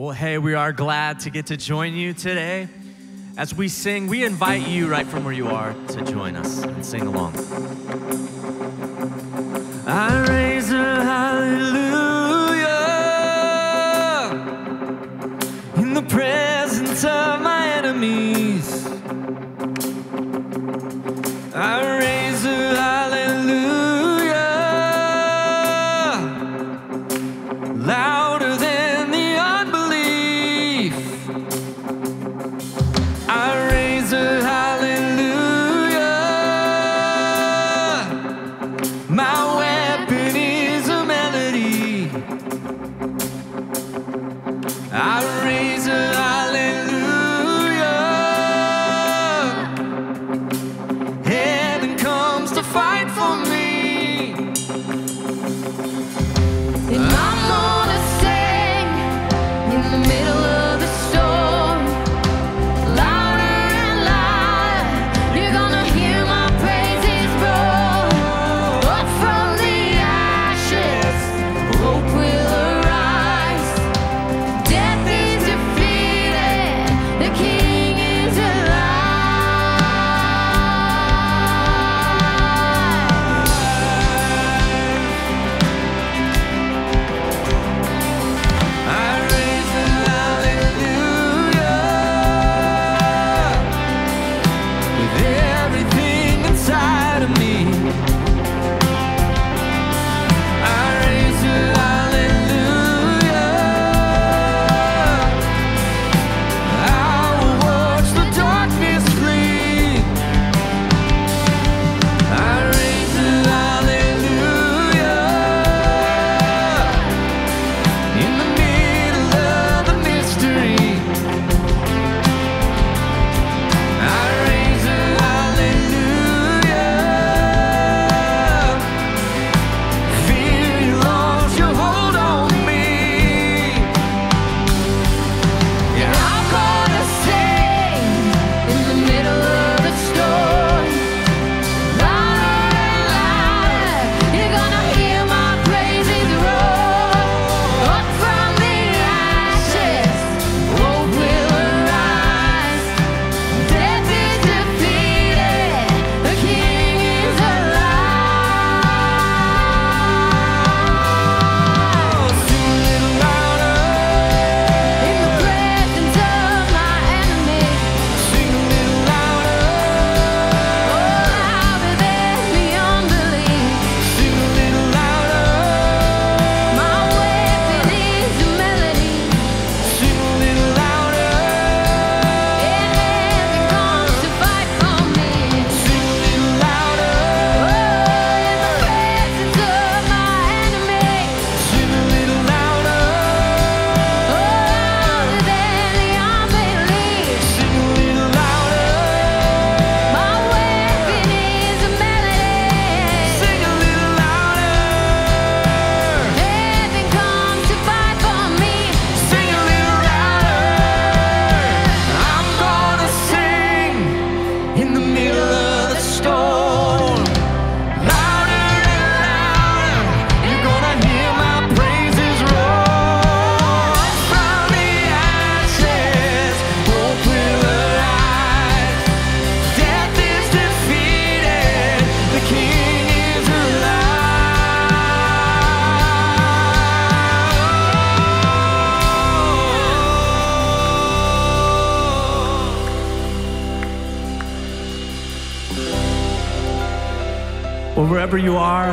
Well, hey, we are glad to get to join you today. As we sing, we invite you right from where you are to join us and sing along.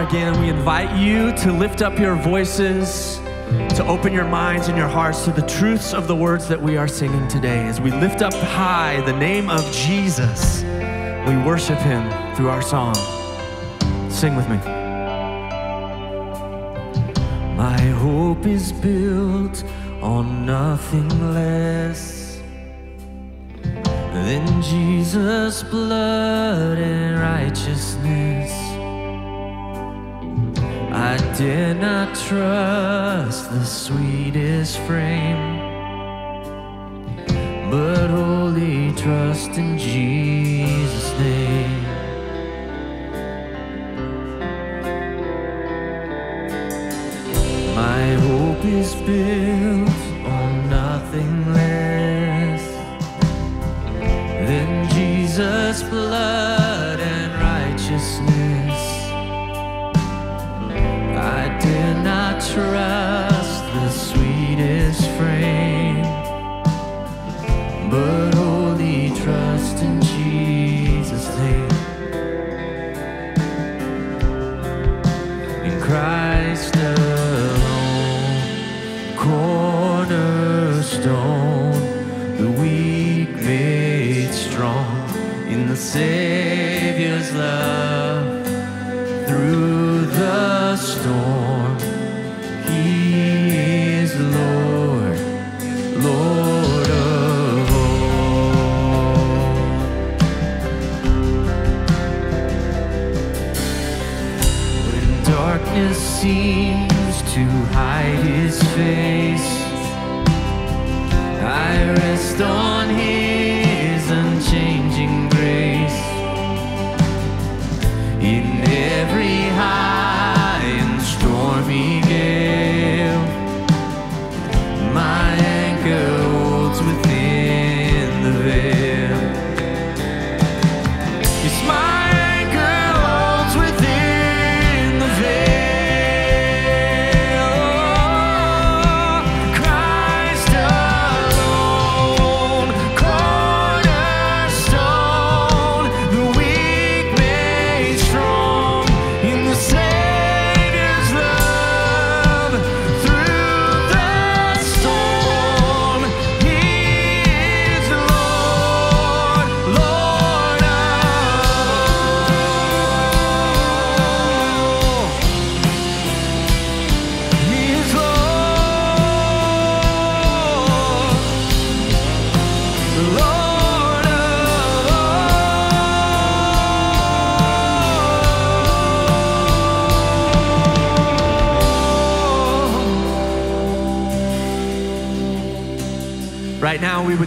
again, we invite you to lift up your voices, to open your minds and your hearts to the truths of the words that we are singing today. As we lift up high the name of Jesus, we worship him through our song. Sing with me. My hope is built on nothing less than Jesus' blood and righteousness. I dare not trust the sweetest frame, but wholly trust in Jesus' name. My hope is built on nothing try.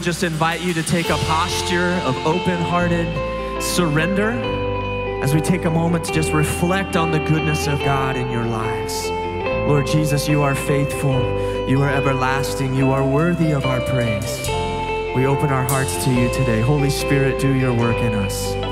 Would just invite you to take a posture of open hearted surrender as we take a moment to just reflect on the goodness of God in your lives. Lord Jesus, you are faithful, you are everlasting, you are worthy of our praise. We open our hearts to you today. Holy Spirit, do your work in us.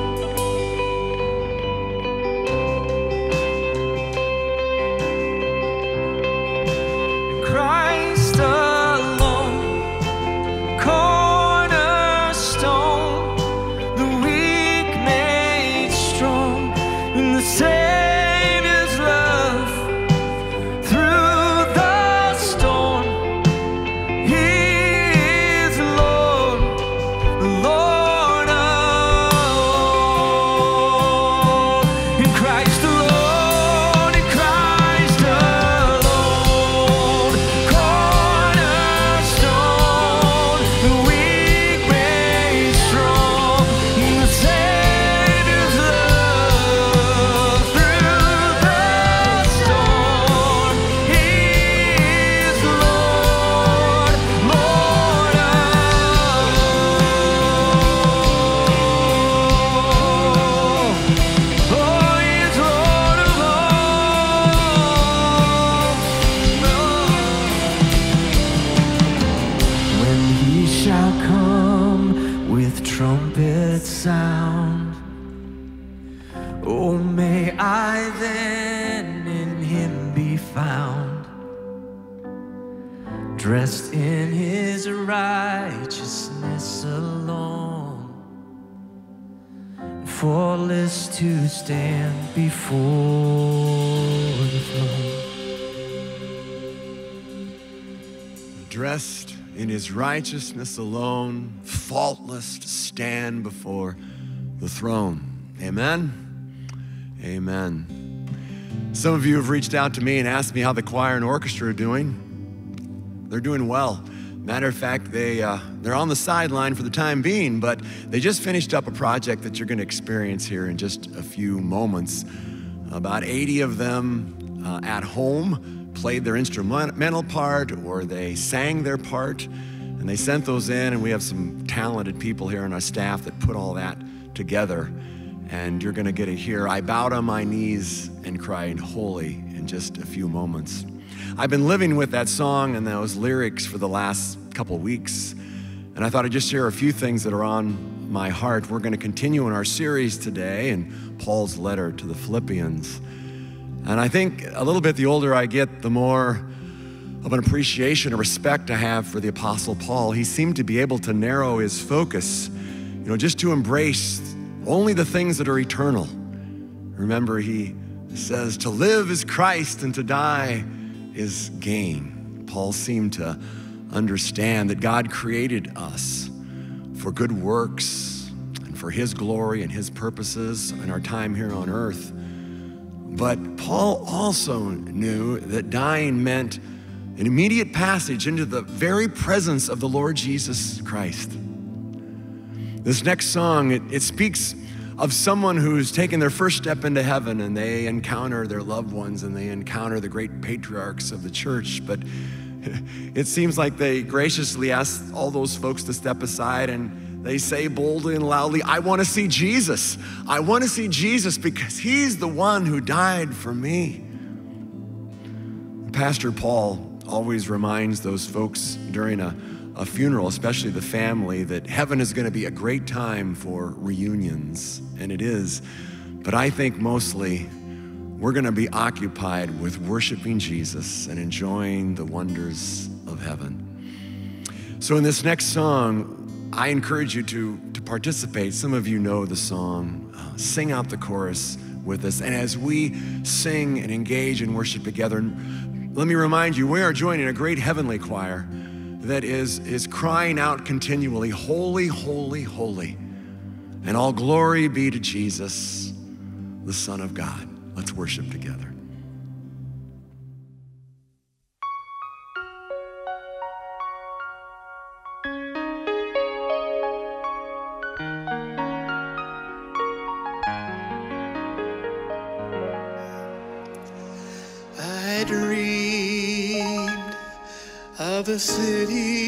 Dressed in His righteousness alone faultless to stand before the throne. dressed in his righteousness alone, faultless to stand before the throne. Amen. Amen. Some of you have reached out to me and asked me how the choir and orchestra are doing. They're doing well. Matter of fact, they, uh, they're on the sideline for the time being, but they just finished up a project that you're going to experience here in just a few moments. About 80 of them uh, at home played their instrumental part or they sang their part, and they sent those in, and we have some talented people here on our staff that put all that together. And you're going to get to hear I bowed on my knees and cried holy in just a few moments. I've been living with that song and those lyrics for the last couple weeks, and I thought I'd just share a few things that are on my heart. We're going to continue in our series today in Paul's letter to the Philippians. And I think a little bit the older I get, the more of an appreciation and respect I have for the Apostle Paul. He seemed to be able to narrow his focus, you know, just to embrace only the things that are eternal. Remember, he says, to live is Christ and to die is gain. Paul seemed to understand that God created us for good works and for his glory and his purposes in our time here on earth. But Paul also knew that dying meant an immediate passage into the very presence of the Lord Jesus Christ. This next song, it, it speaks of someone who's taken their first step into heaven and they encounter their loved ones and they encounter the great patriarchs of the church. But it seems like they graciously ask all those folks to step aside and they say boldly and loudly, I want to see Jesus. I want to see Jesus because he's the one who died for me. Pastor Paul always reminds those folks during a, a funeral, especially the family, that heaven is going to be a great time for reunions, and it is. But I think mostly we're going to be occupied with worshiping Jesus and enjoying the wonders of heaven. So, in this next song, I encourage you to, to participate. Some of you know the song. Uh, sing out the chorus with us. And as we sing and engage in worship together, let me remind you, we are joining a great heavenly choir that is, is crying out continually, Holy, holy, holy. And all glory be to Jesus, the Son of God. Let's worship together. City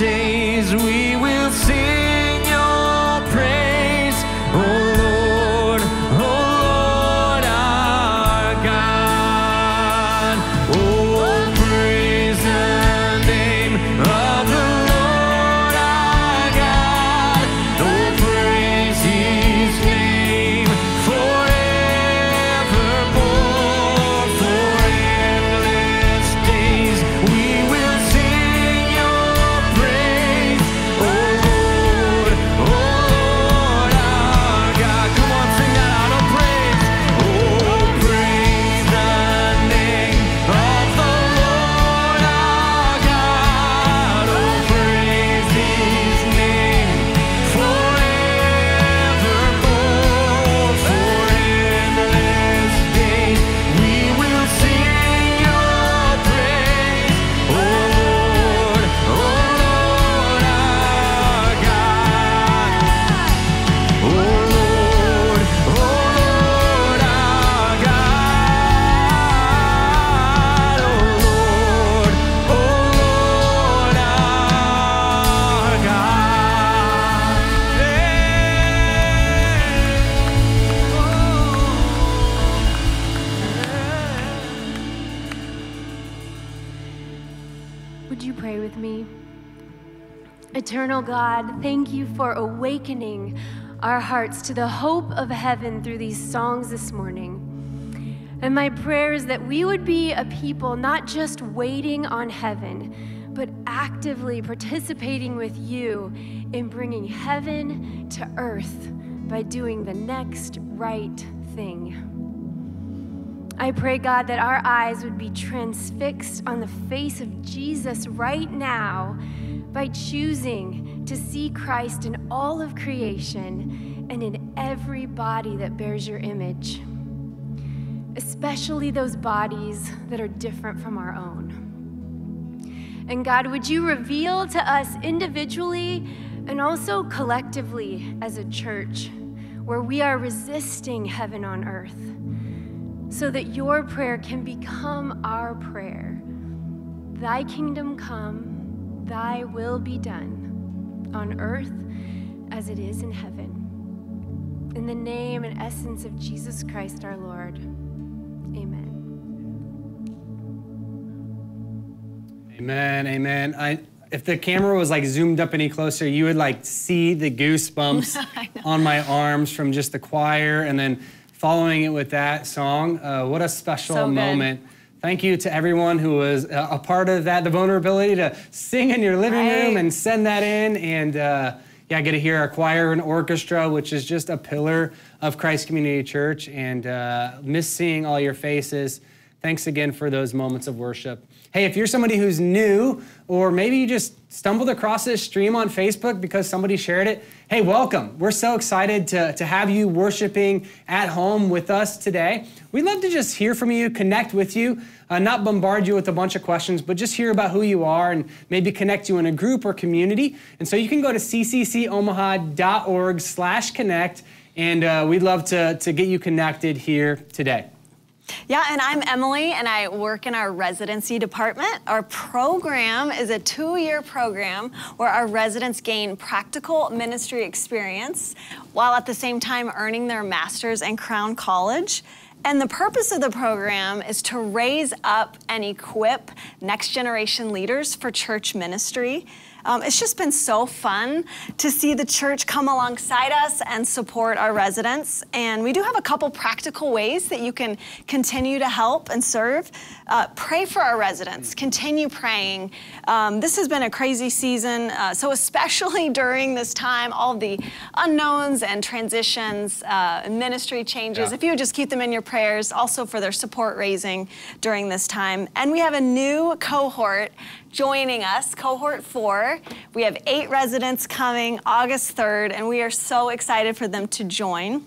days we awakening our hearts to the hope of heaven through these songs this morning. And my prayer is that we would be a people not just waiting on heaven, but actively participating with you in bringing heaven to earth by doing the next right thing. I pray, God, that our eyes would be transfixed on the face of Jesus right now by choosing to see Christ in all of creation and in every body that bears your image, especially those bodies that are different from our own. And God, would you reveal to us individually and also collectively as a church where we are resisting heaven on earth? so that your prayer can become our prayer. Thy kingdom come, thy will be done on earth as it is in heaven. In the name and essence of Jesus Christ our Lord. Amen. Amen. Amen. I, if the camera was like zoomed up any closer, you would like see the goosebumps on my arms from just the choir and then following it with that song. Uh, what a special So good. Thank you to everyone who was uh, a part of that, the vulnerability to sing in your living Right. room and send that in. And uh, yeah, I get to hear our choir and orchestra, which is just a pillar of Christ Community Church. And uh, miss seeing all your faces. Thanks again for those moments of worship. Hey, if you're somebody who's new, or maybe you just stumbled across this stream on Facebook because somebody shared it, hey, welcome. We're so excited to, to have you worshiping at home with us today. We'd love to just hear from you, connect with you, uh, not bombard you with a bunch of questions, but just hear about who you are and maybe connect you in a group or community. And so you can go to cccomaha.org slash connect, and uh, we'd love to, to get you connected here today. Yeah, and I'm Emily, and I work in our residency department. Our program is a two year program where our residents gain practical ministry experience while at the same time earning their master's in Crown College. And the purpose of the program is to raise up and equip next generation leaders for church ministry. Um, it's just been so fun to see the church come alongside us and support our residents. And we do have a couple practical ways that you can continue to help and serve. Uh, pray for our residents, continue praying. Um, this has been a crazy season, uh, so especially during this time, all the unknowns and transitions, uh, ministry changes. Yeah. If you would just keep them in your prayers, also for their support raising during this time. And we have a new cohort joining us, cohort four. We have eight residents coming August 3rd, and we are so excited for them to join.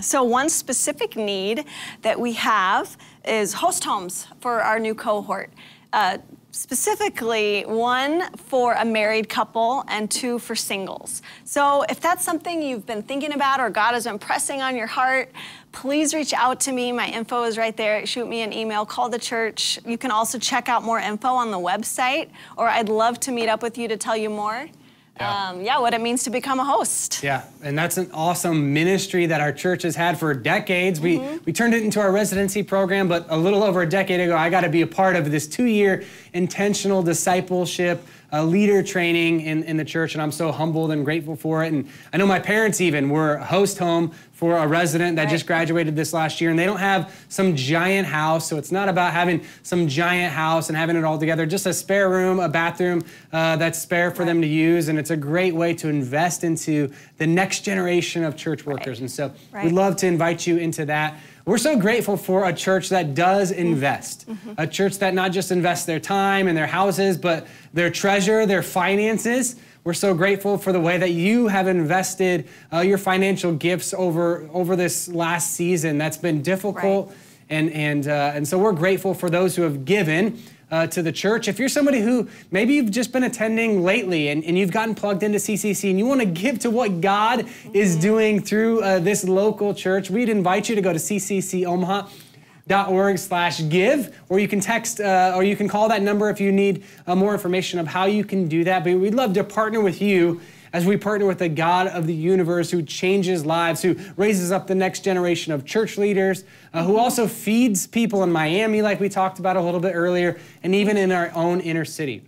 So, one specific need that we have is host homes for our new cohort. Uh, specifically, one for a married couple and two for singles. So, if that's something you've been thinking about or God has been pressing on your heart, please reach out to me. My info is right there. Shoot me an email, call the church. You can also check out more info on the website, or I'd love to meet up with you to tell you more. Yeah. Um, yeah, what it means to become a host. Yeah, and that's an awesome ministry that our church has had for decades. We we turned it into our residency program, but a little over a decade ago, I got to be a part of this two-year intentional discipleship. Uh, leader training in, in the church, and I'm so humbled and grateful for it. And I know my parents even were host home for a resident that Right. just graduated this last year, and they don't have some giant house, so it's not about having some giant house and having it all together. Just a spare room, a bathroom uh, that's spare for them to use, and it's a great way to invest into the next generation of church workers. And so Right. we'd love to invite you into that. We're so grateful for a church that does invest, a church that not just invests their time and their houses, but their treasure, their finances. We're so grateful for the way that you have invested uh, your financial gifts over over this last season. That's been difficult, Right. and and uh, and so we're grateful for those who have given. Uh, to the church. If you're somebody who maybe you've just been attending lately and, and you've gotten plugged into CCC and you want to give to what God is doing through uh, this local church, we'd invite you to go to cccomaha.org slash give, or you can text uh, or you can call that number if you need uh, more information of how you can do that. But we'd love to partner with you as we partner with the God of the universe who changes lives, who raises up the next generation of church leaders, uh, who also feeds people in Miami, like we talked about a little bit earlier, and even in our own inner city.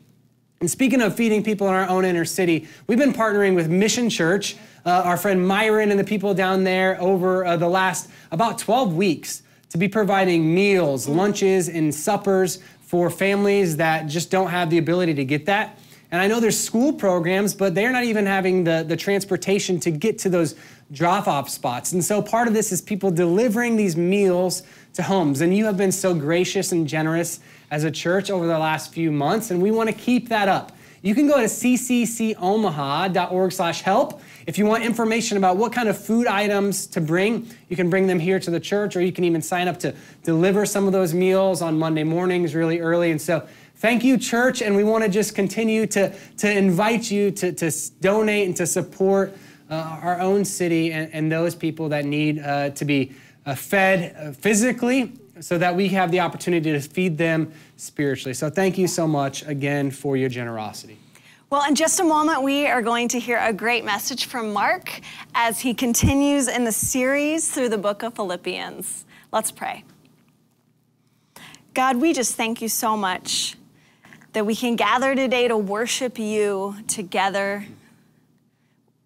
And speaking of feeding people in our own inner city, we've been partnering with Mission Church, uh, our friend Myron and the people down there over uh, the last about 12 weeks to be providing meals, lunches, and suppers for families that just don't have the ability to get that. And I know there's school programs, but they're not even having the, the transportation to get to those drop off spots. And so part of this is people delivering these meals to homes. And you have been so gracious and generous as a church over the last few months, and we want to keep that up. You can go to cccomaha.org slash help. If you want information about what kind of food items to bring, you can bring them here to the church, or you can even sign up to deliver some of those meals on Monday mornings really early. And so thank you, church, and we want to just continue to, to invite you to, to donate and to support uh, our own city and, and, those people that need uh, to be uh, fed uh, physically so that we have the opportunity to feed them spiritually. So thank you so much again for your generosity. Well, in just a moment, we are going to hear a great message from Mark as he continues in the series through the book of Philippians. Let's pray. God, we just thank you so much that we can gather today to worship you together,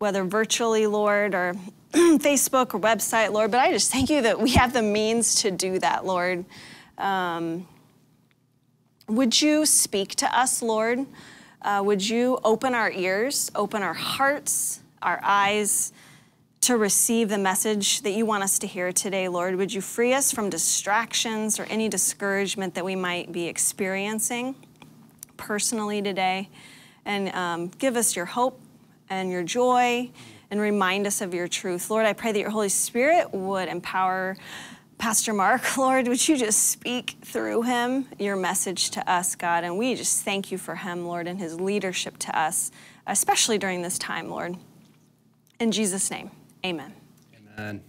whether virtually, Lord, or Facebook or website, Lord, but I just thank you that we have the means to do that, Lord. Um, would you speak to us, Lord? Uh, would you open our ears, open our hearts, our eyes to receive the message that you want us to hear today, Lord? Would you free us from distractions or any discouragement that we might be experiencing personally today? And um, give us your hope and your joy and remind us of your truth. Lord, I pray that your Holy Spirit would empower Pastor Mark. Lord, would you just speak through him your message to us, God? And we just thank you for him, Lord, and his leadership to us, especially during this time, Lord. In Jesus' name, amen. Amen.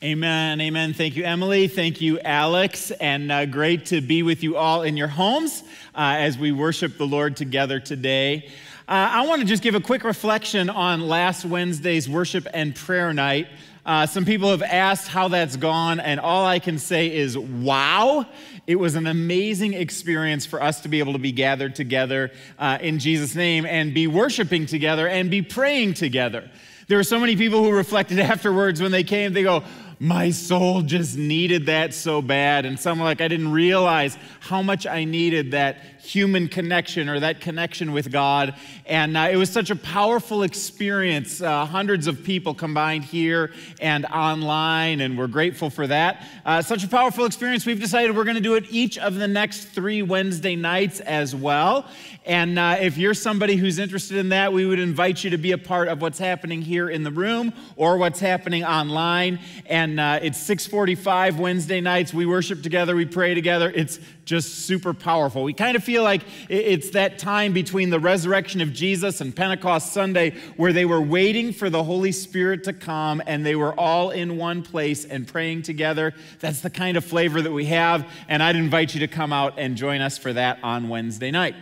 Amen. Amen. Thank you, Emily. Thank you, Alex. And uh, great to be with you all in your homes uh, as we worship the Lord together today. Uh, I want to just give a quick reflection on last Wednesday's worship and prayer night. Uh, some people have asked how that's gone, and all I can say is, wow. It was an amazing experience for us to be able to be gathered together uh, in Jesus' name and be worshiping together and be praying together. There were so many people who reflected afterwards when they came, they go, my soul just needed that so bad. And some like, I didn't realize how much I needed that human connection or that connection with God. And uh, it was such a powerful experience. Uh, hundreds of people combined here and online, and we're grateful for that. Uh, such a powerful experience. We've decided we're going to do it each of the next three Wednesday nights as well. And uh, if you're somebody who's interested in that, we would invite you to be a part of what's happening here in the room or what's happening online. And uh, it's 6:45 Wednesday nights. We worship together, we pray together. It's just super powerful. We kind of feel like it's that time between the resurrection of Jesus and Pentecost Sunday where they were waiting for the Holy Spirit to come and they were all in one place and praying together. That's the kind of flavor that we have, and I'd invite you to come out and join us for that on Wednesday night.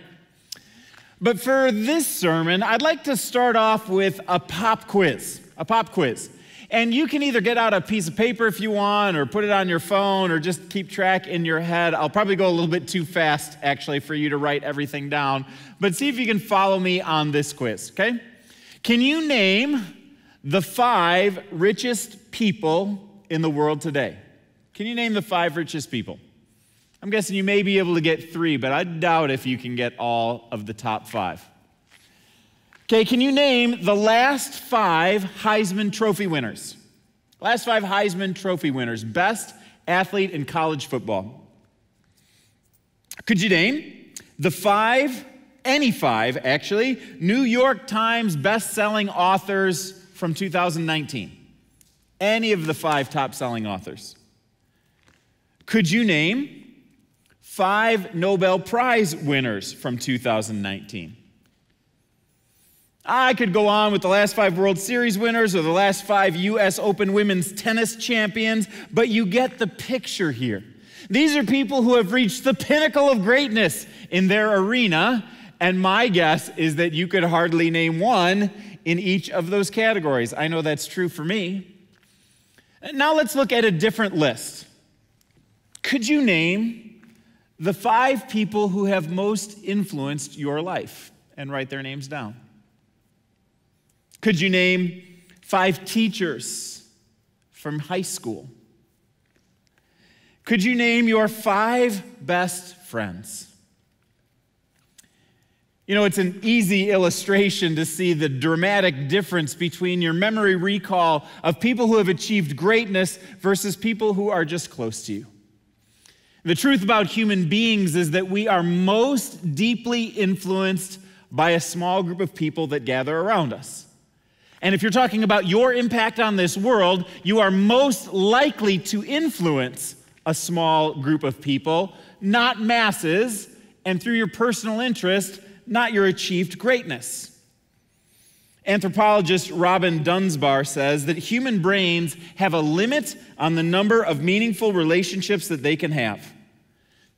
But for this sermon, I'd like to start off with a pop quiz. A pop quiz. And you can either get out a piece of paper if you want, or put it on your phone, or just keep track in your head. I'll probably go a little bit too fast, actually, for you to write everything down. But see if you can follow me on this quiz, okay? Can you name the five richest people in the world today? Can you name the five richest people? I'm guessing you may be able to get three, but I doubt if you can get all of the top five. Okay, can you name the last five Heisman Trophy winners? Last five Heisman Trophy winners, best athlete in college football. Could you name the five, any five actually, New York Times best-selling authors from 2019? Any of the five top-selling authors. Could you name five Nobel Prize winners from 2019? I could go on with the last five World Series winners or the last five U.S. Open women's tennis champions, but you get the picture here. These are people who have reached the pinnacle of greatness in their arena, and my guess is that you could hardly name one in each of those categories. I know that's true for me. Now let's look at a different list. Could you name the five people who have most influenced your life and write their names down? Could you name five teachers from high school? Could you name your five best friends? You know, it's an easy illustration to see the dramatic difference between your memory recall of people who have achieved greatness versus people who are just close to you. The truth about human beings is that we are most deeply influenced by a small group of people that gather around us. And if you're talking about your impact on this world, you are most likely to influence a small group of people, not masses, and through your personal interest, not your achieved greatness. Anthropologist Robin Dunbar says that human brains have a limit on the number of meaningful relationships that they can have.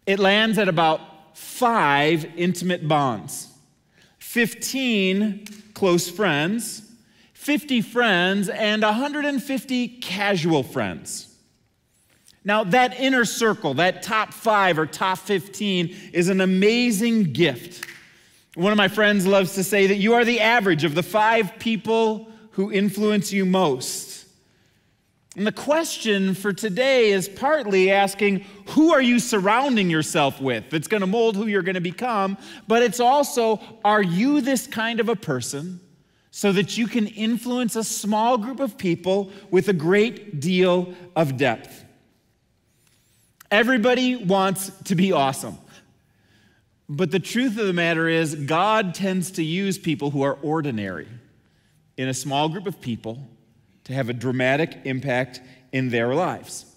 It lands at about five intimate bonds, 15 close friends, 50 friends, and 150 casual friends. Now, that inner circle, that top five or top 15, is an amazing gift. One of my friends loves to say that you are the average of the five people who influence you most. And the question for today is partly asking who are you surrounding yourself with that's going to mold who you're going to become, but it's also are you this kind of a person so that you can influence a small group of people with a great deal of depth? Everybody wants to be awesome. But the truth of the matter is, God tends to use people who are ordinary in a small group of people to have a dramatic impact in their lives.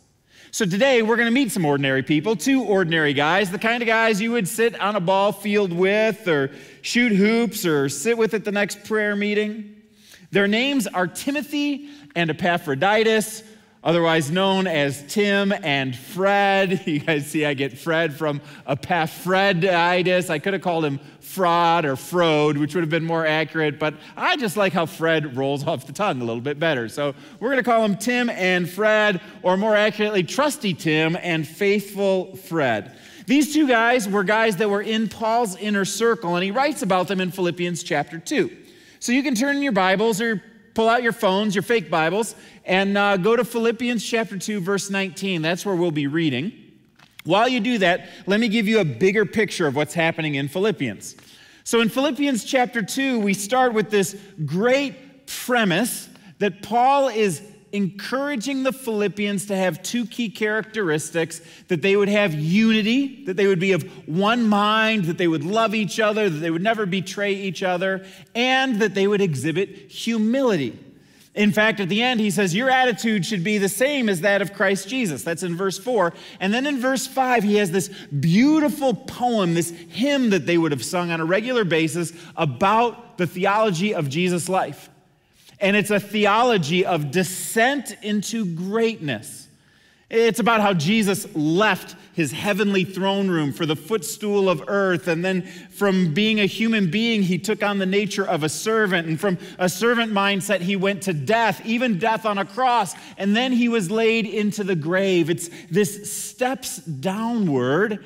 So today we're going to meet some ordinary people, two ordinary guys, the kind of guys you would sit on a ball field with or shoot hoops or sit with at the next prayer meeting. Their names are Timothy and Epaphroditus, otherwise known as Tim and Fred. You guys see, I get Fred from Epaphroditus. I could have called him Fraud or Frode, which would have been more accurate, but I just like how Fred rolls off the tongue a little bit better. So we're going to call him Tim and Fred, or more accurately, Trusty Tim and Faithful Fred. These two guys were guys that were in Paul's inner circle, and he writes about them in Philippians chapter 2. So you can turn in your Bibles or pull out your phones, your fake Bibles, and uh, go to Philippians chapter 2, verse 19. That's where we'll be reading. While you do that, let me give you a bigger picture of what's happening in Philippians. So, in Philippians chapter 2, we start with this great premise that Paul is encouraging the Philippians to have two key characteristics that they would have unity, that they would be of one mind, that they would love each other, that they would never betray each other, and that they would exhibit humility. In fact, at the end, he says, Your attitude should be the same as that of Christ Jesus. That's in verse 4. And then in verse 5, he has this beautiful poem, this hymn that they would have sung on a regular basis about the theology of Jesus' life and it's a theology of descent into greatness. It's about how Jesus left his heavenly throne room for the footstool of earth. And then from being a human being, he took on the nature of a servant. And from a servant mindset, he went to death, even death on a cross. And then he was laid into the grave. It's this steps downward.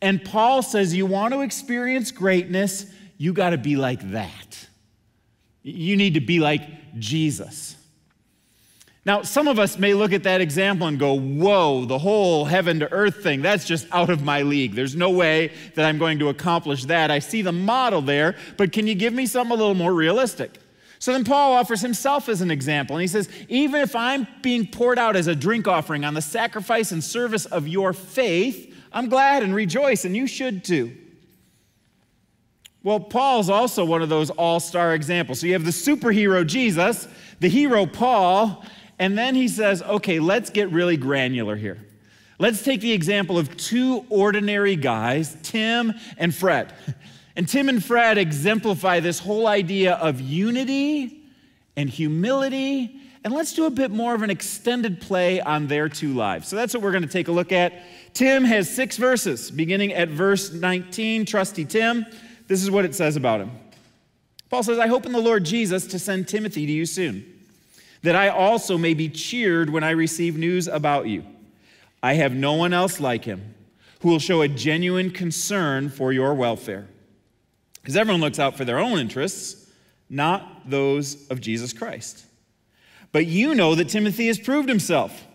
And Paul says, You want to experience greatness, you got to be like that. You need to be like Jesus. Now, some of us may look at that example and go, Whoa, the whole heaven to earth thing, that's just out of my league. There's no way that I'm going to accomplish that. I see the model there, but can you give me something a little more realistic? So then Paul offers himself as an example, and he says, Even if I'm being poured out as a drink offering on the sacrifice and service of your faith, I'm glad and rejoice, and you should too. Well, Paul's also one of those all star examples. So you have the superhero Jesus, the hero Paul, and then he says, okay, let's get really granular here. Let's take the example of two ordinary guys, Tim and Fred. And Tim and Fred exemplify this whole idea of unity and humility. And let's do a bit more of an extended play on their two lives. So that's what we're going to take a look at. Tim has six verses, beginning at verse 19. Trusty Tim. This is what it says about him. Paul says, I hope in the Lord Jesus to send Timothy to you soon, that I also may be cheered when I receive news about you. I have no one else like him who will show a genuine concern for your welfare. Because everyone looks out for their own interests, not those of Jesus Christ. But you know that Timothy has proved himself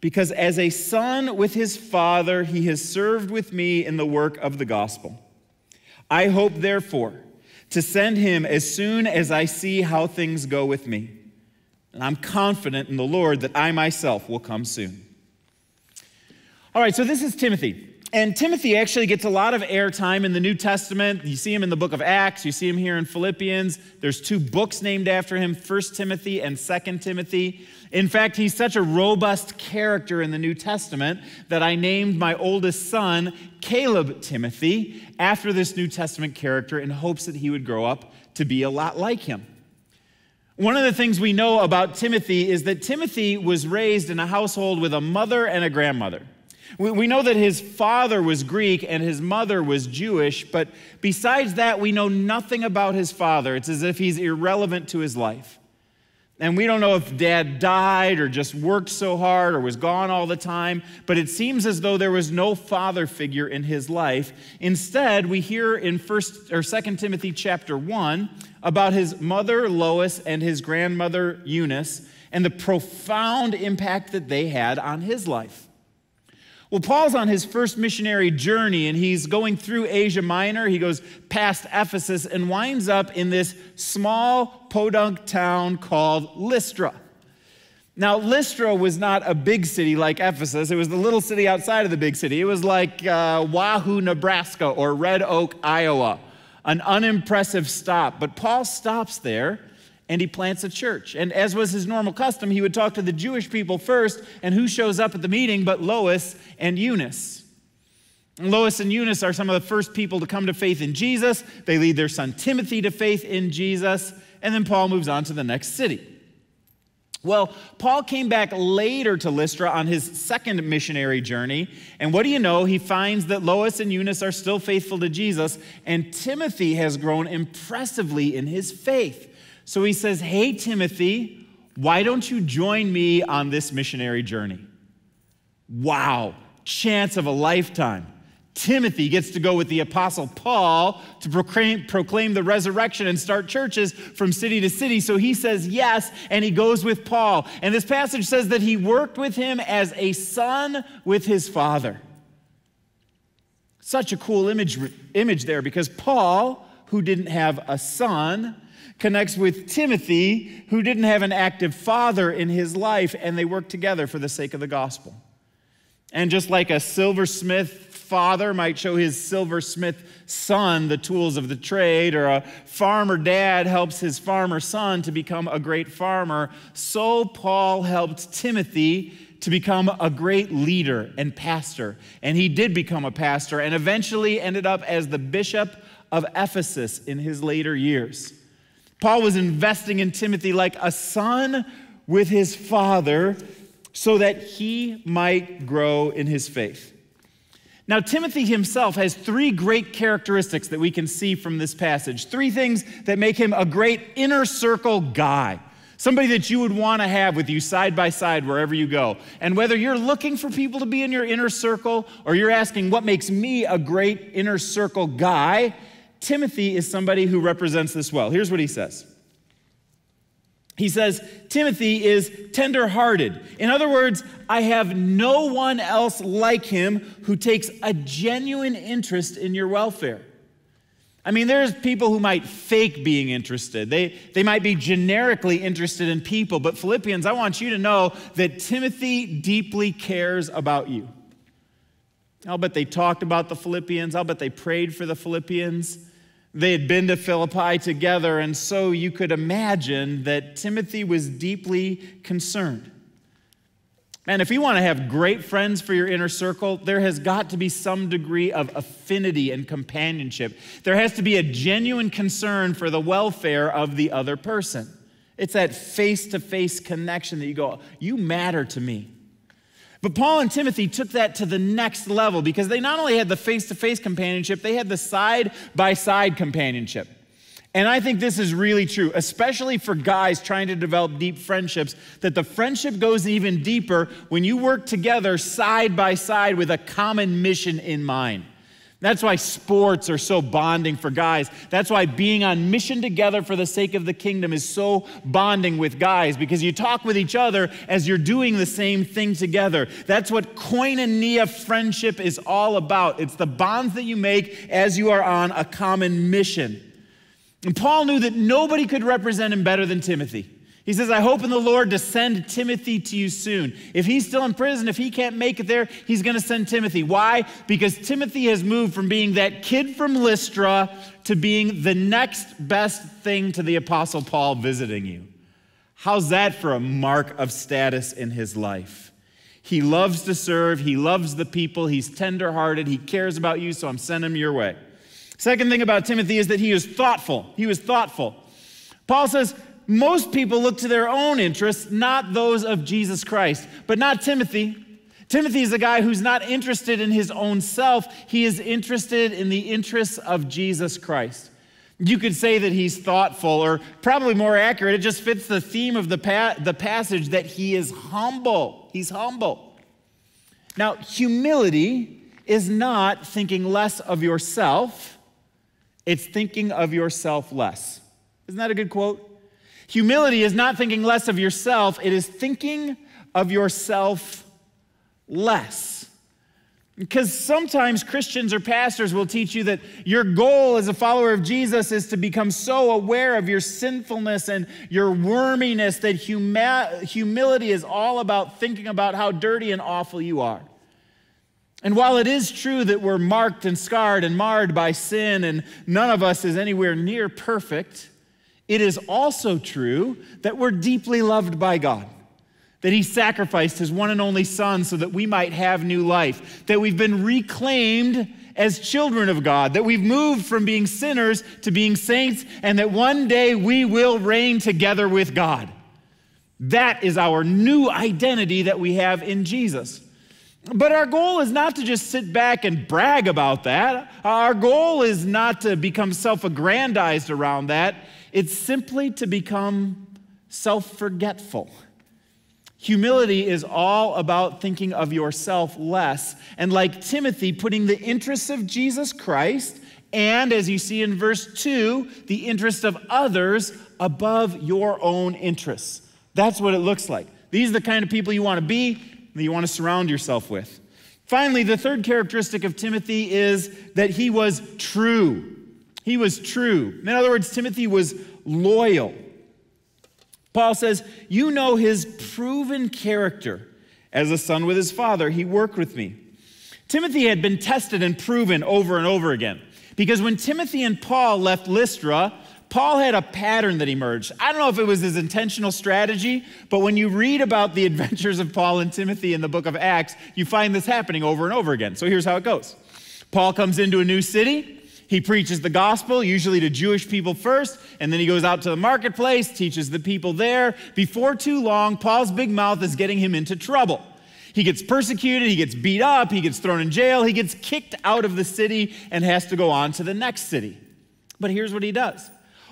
because as a son with his father, he has served with me in the work of the gospel. I hope, therefore, to send him as soon as I see how things go with me. And I'm confident in the Lord that I myself will come soon. All right, so this is Timothy. And Timothy actually gets a lot of airtime in the New Testament. You see him in the book of Acts, you see him here in Philippians. There's two books named after him, 1 Timothy and 2 Timothy. In fact, he's such a robust character in the New Testament that I named my oldest son Caleb Timothy after this New Testament character in hopes that he would grow up to be a lot like him. One of the things we know about Timothy is that Timothy was raised in a household with a mother and a grandmother. We, know that his father was Greek and his mother was Jewish, but besides that, we know nothing about his father. It's as if he's irrelevant to his life. And we don't know if dad died or just worked so hard or was gone all the time, but it seems as though there was no father figure in his life. Instead, we hear in 1st or 2nd Timothy chapter 1 about his mother Lois and his grandmother Eunice and the profound impact that they had on his life. Well, Paul's on his first missionary journey and he's going through Asia Minor. He goes past Ephesus and winds up in this small podunk town called Lystra. Now, Lystra was not a big city like Ephesus. It was the little city outside of the big city. It was like uh, Wahoo, Nebraska, or Red Oak, Iowa, an unimpressive stop. But Paul stops there and he plants a church. And as was his normal custom, he would talk to the Jewish people first, and who shows up at the meeting but Lois and Eunice. And Lois and Eunice are some of the first people to come to faith in Jesus. They lead their son Timothy to faith in Jesus, and then Paul moves on to the next city. Well, Paul came back later to Lystra on his second missionary journey, and what do you know? He finds that Lois and Eunice are still faithful to Jesus, and Timothy has grown impressively in his faith. So he says, Hey, Timothy, why don't you join me on this missionary journey? Wow, chance of a lifetime. Timothy gets to go with the Apostle Paul to proclaim, proclaim, the resurrection and start churches from city to city. So he says yes, and he goes with Paul. And this passage says that he worked with him as a son with his father. Such a cool image, image there because Paul, who didn't have a son, connects with Timothy, who didn't have an active father in his life, and they work together for the sake of the gospel. And just like a silversmith father might show his silversmith son the tools of the trade, or a farmer dad helps his farmer son to become a great farmer, so Paul helped Timothy to become a great leader and pastor. And he did become a pastor and eventually ended up as the bishop of Ephesus in his later years. Paul was investing in Timothy like a son with his father so that he might grow in his faith. Now, Timothy himself has three great characteristics that we can see from this passage. Three things that make him a great inner circle guy. Somebody that you would want to have with you side by side wherever you go. And whether you're looking for people to be in your inner circle or you're asking, what makes me a great inner circle guy? Timothy is somebody who represents this well. Here's what he says. He says, Timothy is tenderhearted. In other words, I have no one else like him who takes a genuine interest in your welfare. I mean, there's people who might fake being interested. They, they might be generically interested in people, but Philippians, I want you to know that Timothy deeply cares about you. I'll bet they talked about the Philippians. I'll bet they prayed for the Philippians. They had been to Philippi together, and so you could imagine that Timothy was deeply concerned. And if you want to have great friends for your inner circle, there has got to be some degree of affinity and companionship. There has to be a genuine concern for the welfare of the other person. It's that face to face connection that you go, You matter to me. But Paul and Timothy took that to the next level because they not only had the face to face companionship, they had the side by side companionship. And I think this is really true, especially for guys trying to develop deep friendships, that the friendship goes even deeper when you work together side by side with a common mission in mind. That's why sports are so bonding for guys. That's why being on mission together for the sake of the kingdom is so bonding with guys because you talk with each other as you're doing the same thing together. That's what koinonia friendship is all about. It's the bonds that you make as you are on a common mission. And Paul knew that nobody could represent him better than Timothy. He says, I hope in the Lord to send Timothy to you soon. If he's still in prison, if he can't make it there, he's going to send Timothy. Why? Because Timothy has moved from being that kid from Lystra to being the next best thing to the Apostle Paul visiting you. How's that for a mark of status in his life? He loves to serve, he loves the people, he's tenderhearted, he cares about you, so I'm sending him your way. Second thing about Timothy is that he was thoughtful. He was thoughtful. Paul says, most people look to their own interests, not those of Jesus Christ. But not Timothy. Timothy is a guy who's not interested in his own self, he is interested in the interests of Jesus Christ. You could say that he's thoughtful, or probably more accurate, it just fits the theme of the, pa- the passage that he is humble. He's humble. Now, humility is not thinking less of yourself, it's thinking of yourself less. Isn't that a good quote? Humility is not thinking less of yourself, it is thinking of yourself less. Because sometimes Christians or pastors will teach you that your goal as a follower of Jesus is to become so aware of your sinfulness and your worminess that huma- humility is all about thinking about how dirty and awful you are. And while it is true that we're marked and scarred and marred by sin, and none of us is anywhere near perfect, it is also true that we're deeply loved by God, that He sacrificed His one and only Son so that we might have new life, that we've been reclaimed as children of God, that we've moved from being sinners to being saints, and that one day we will reign together with God. That is our new identity that we have in Jesus. But our goal is not to just sit back and brag about that. Our goal is not to become self aggrandized around that. It's simply to become self forgetful. Humility is all about thinking of yourself less, and like Timothy, putting the interests of Jesus Christ and, as you see in verse 2, the interests of others above your own interests. That's what it looks like. These are the kind of people you want to be, that you want to surround yourself with. Finally, the third characteristic of Timothy is that he was true. He was true. In other words, Timothy was loyal. Paul says, You know his proven character. As a son with his father, he worked with me. Timothy had been tested and proven over and over again. Because when Timothy and Paul left Lystra, Paul had a pattern that emerged. I don't know if it was his intentional strategy, but when you read about the adventures of Paul and Timothy in the book of Acts, you find this happening over and over again. So here's how it goes Paul comes into a new city. He preaches the gospel, usually to Jewish people first, and then he goes out to the marketplace, teaches the people there. Before too long, Paul's big mouth is getting him into trouble. He gets persecuted, he gets beat up, he gets thrown in jail, he gets kicked out of the city and has to go on to the next city. But here's what he does.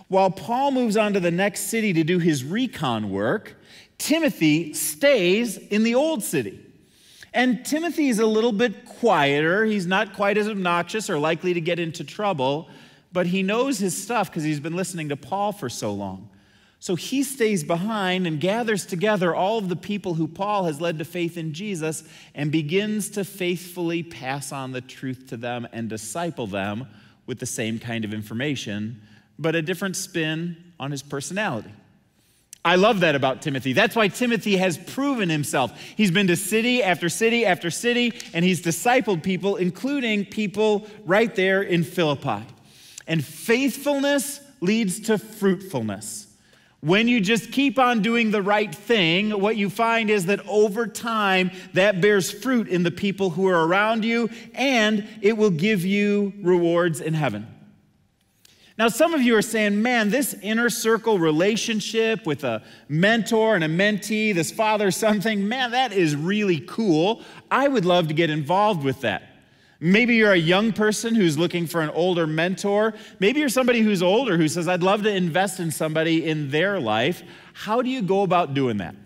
While Paul moves on to the next city to do his recon work, Timothy stays in the old city. And Timothy is a little bit quieter. He's not quite as obnoxious or likely to get into trouble, but he knows his stuff because he's been listening to Paul for so long. So he stays behind and gathers together all of the people who Paul has led to faith in Jesus and begins to faithfully pass on the truth to them and disciple them with the same kind of information, but a different spin on his personality. I love that about Timothy. That's why Timothy has proven himself. He's been to city after city after city, and he's discipled people, including people right there in Philippi. And faithfulness leads to fruitfulness. When you just keep on doing the right thing, what you find is that over time, that bears fruit in the people who are around you, and it will give you rewards in heaven. Now, some of you are saying, man, this inner circle relationship with a mentor and a mentee, this father son thing, man, that is really cool. I would love to get involved with that. Maybe you're a young person who's looking for an older mentor. Maybe you're somebody who's older who says, I'd love to invest in somebody in their life. How do you go about doing that?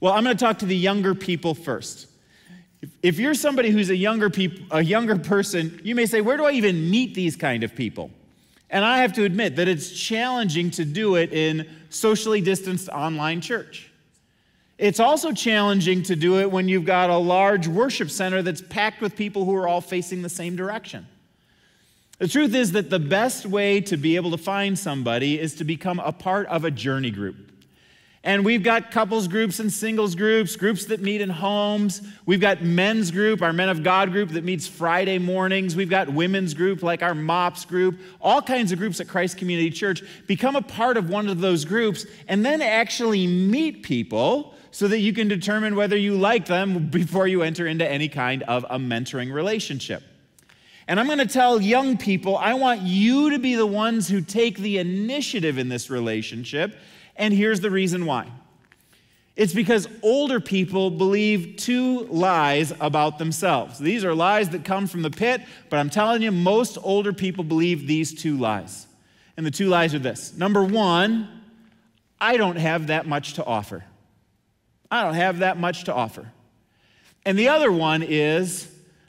Well, I'm going to talk to the younger people first. If, you're somebody who's a younger, peop- a younger person, you may say, Where do I even meet these kind of people? And I have to admit that it's challenging to do it in socially distanced online church. It's also challenging to do it when you've got a large worship center that's packed with people who are all facing the same direction. The truth is that the best way to be able to find somebody is to become a part of a journey group. And we've got couples groups and singles groups, groups that meet in homes. We've got men's group, our Men of God group that meets Friday mornings. We've got women's group like our MOPS group, all kinds of groups at Christ Community Church. Become a part of one of those groups and then actually meet people so that you can determine whether you like them before you enter into any kind of a mentoring relationship. And I'm going to tell young people, I want you to be the ones who take the initiative in this relationship and here's the reason why it's because older people believe two lies about themselves. These are lies that come from the pit, but I'm telling you, most older people believe these two lies. And the two lies are this number one, I don't have that much to offer. I don't have that much to offer. And the other one is,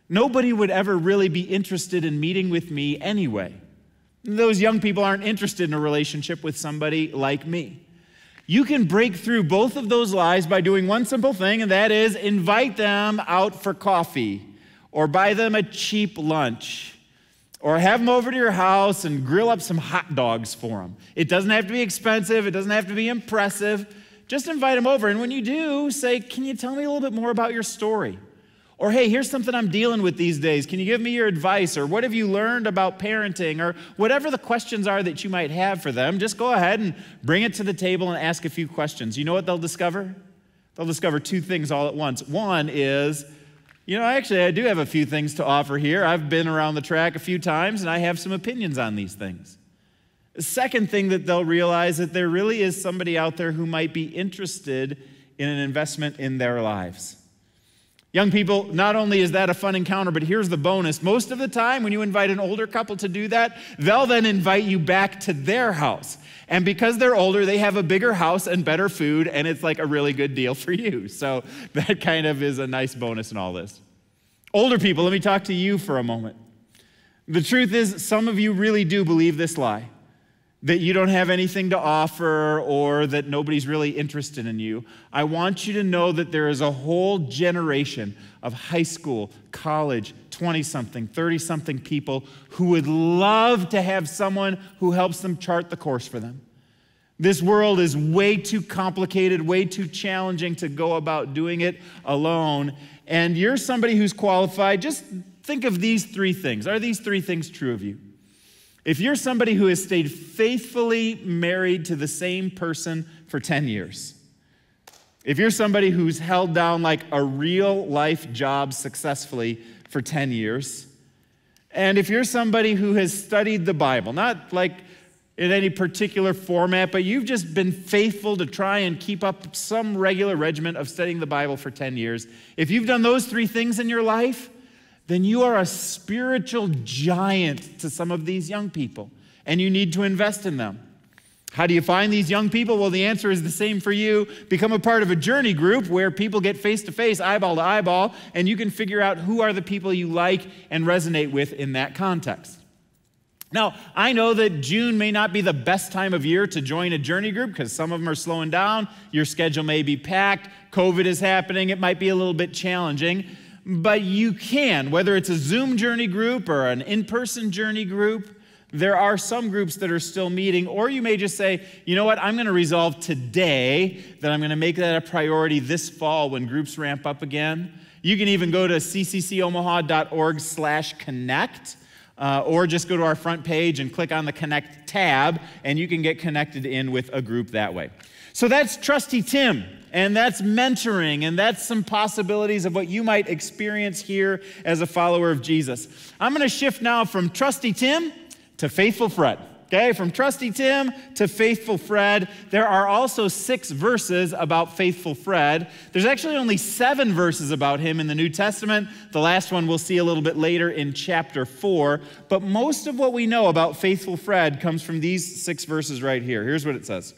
nobody would ever really be interested in meeting with me anyway. Those young people aren't interested in a relationship with somebody like me. You can break through both of those lies by doing one simple thing, and that is invite them out for coffee or buy them a cheap lunch or have them over to your house and grill up some hot dogs for them. It doesn't have to be expensive, it doesn't have to be impressive. Just invite them over. And when you do, say, Can you tell me a little bit more about your story? Or, hey, here's something I'm dealing with these days. Can you give me your advice? Or, what have you learned about parenting? Or, whatever the questions are that you might have for them, just go ahead and bring it to the table and ask a few questions. You know what they'll discover? They'll discover two things all at once. One is, you know, actually, I do have a few things to offer here. I've been around the track a few times and I have some opinions on these things. The second thing that they'll realize that there really is somebody out there who might be interested in an investment in their lives. Young people, not only is that a fun encounter, but here's the bonus. Most of the time, when you invite an older couple to do that, they'll then invite you back to their house. And because they're older, they have a bigger house and better food, and it's like a really good deal for you. So that kind of is a nice bonus in all this. Older people, let me talk to you for a moment. The truth is, some of you really do believe this lie that you don't have anything to offer or that nobody's really interested in you. I want you to know that there is a whole generation of high school, college, 20 something, 30 something people who would love to have someone who helps them chart the course for them. This world is way too complicated, way too challenging to go about doing it alone. And you're somebody who's qualified. Just think of these three things. Are these three things true of you? If you're somebody who has stayed faithfully married to the same person for 10 years, if you're somebody who's held down like a real life job successfully for 10 years, and if you're somebody who has studied the Bible, not like in any particular format, but you've just been faithful to try and keep up some regular regiment of studying the Bible for 10 years, if you've done those three things in your life, then you are a spiritual giant to some of these young people, and you need to invest in them. How do you find these young people? Well, the answer is the same for you. Become a part of a journey group where people get face to face, eyeball to eyeball, and you can figure out who are the people you like and resonate with in that context. Now, I know that June may not be the best time of year to join a journey group because some of them are slowing down. Your schedule may be packed. COVID is happening. It might be a little bit challenging but you can, whether it's a Zoom journey group or an in person journey group. There are some groups that are still meeting, or you may just say, you know what, I'm going to resolve today that I'm going to make that a priority this fall when groups ramp up again. You can even go to cccomaha.org slash connect. Uh, or just go to our front page and click on the Connect tab, and you can get connected in with a group that way. So that's Trusty Tim and that's mentoring, and that's some possibilities of what you might experience here as a follower of Jesus. I'm going to shift now from trusty Tim to faithful Fred. Okay, from trusty Tim to faithful Fred. There are also six verses about faithful Fred. There's actually only seven verses about him in the New Testament. The last one we'll see a little bit later in chapter four. But most of what we know about faithful Fred comes from these six verses right here. Here's what it says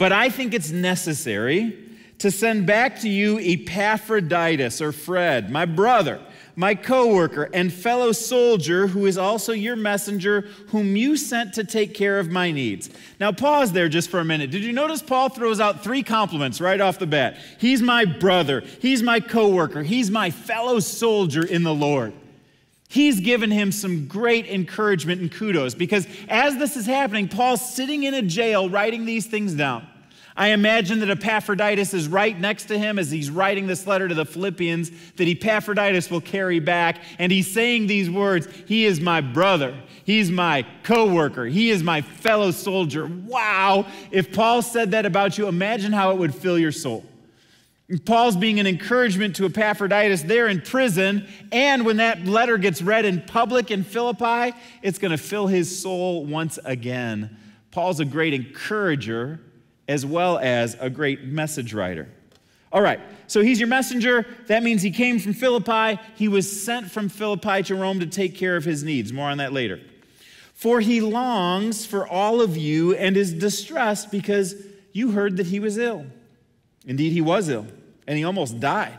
but I think it's necessary to send back to you Epaphroditus or Fred, my brother, my co-worker and fellow soldier who is also your messenger whom you sent to take care of my needs. Now pause there just for a minute. Did you notice Paul throws out three compliments right off the bat? He's my brother, he's my co-worker, he's my fellow soldier in the Lord. He's given him some great encouragement and kudos because as this is happening, Paul's sitting in a jail writing these things down. I imagine that Epaphroditus is right next to him as he's writing this letter to the Philippians that Epaphroditus will carry back. And he's saying these words He is my brother. He's my co worker. He is my fellow soldier. Wow. If Paul said that about you, imagine how it would fill your soul. Paul's being an encouragement to Epaphroditus there in prison, and when that letter gets read in public in Philippi, it's going to fill his soul once again. Paul's a great encourager as well as a great message writer. All right, so he's your messenger. That means he came from Philippi. He was sent from Philippi to Rome to take care of his needs. More on that later. For he longs for all of you and is distressed because you heard that he was ill. Indeed, he was ill and he almost died.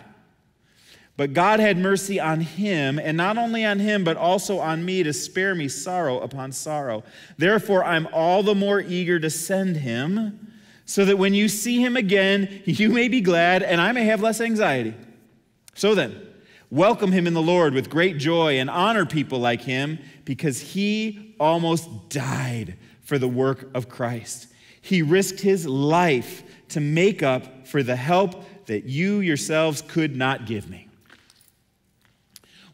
But God had mercy on him, and not only on him, but also on me to spare me sorrow upon sorrow. Therefore, I'm all the more eager to send him, so that when you see him again, you may be glad, and I may have less anxiety. So then, welcome him in the Lord with great joy, and honor people like him, because he almost died for the work of Christ. He risked his life to make up for the help that you yourselves could not give me.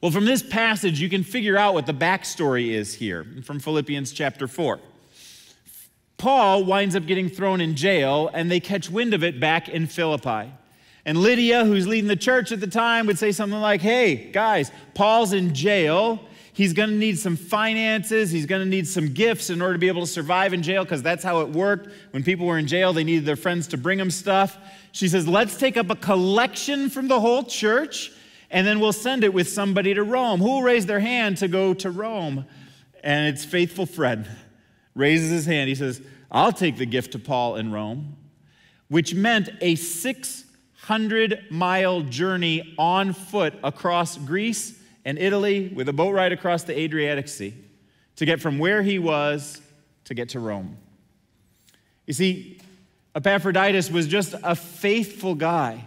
Well, from this passage, you can figure out what the backstory is here from Philippians chapter 4. Paul winds up getting thrown in jail, and they catch wind of it back in Philippi. And Lydia, who's leading the church at the time, would say something like, Hey, guys, Paul's in jail. He's going to need some finances. He's going to need some gifts in order to be able to survive in jail because that's how it worked. When people were in jail, they needed their friends to bring them stuff. She says, Let's take up a collection from the whole church and then we'll send it with somebody to Rome. Who will raise their hand to go to Rome? And it's faithful Fred raises his hand. He says, I'll take the gift to Paul in Rome, which meant a 600 mile journey on foot across Greece and Italy with a boat ride across the Adriatic Sea to get from where he was to get to Rome. You see, Epaphroditus was just a faithful guy.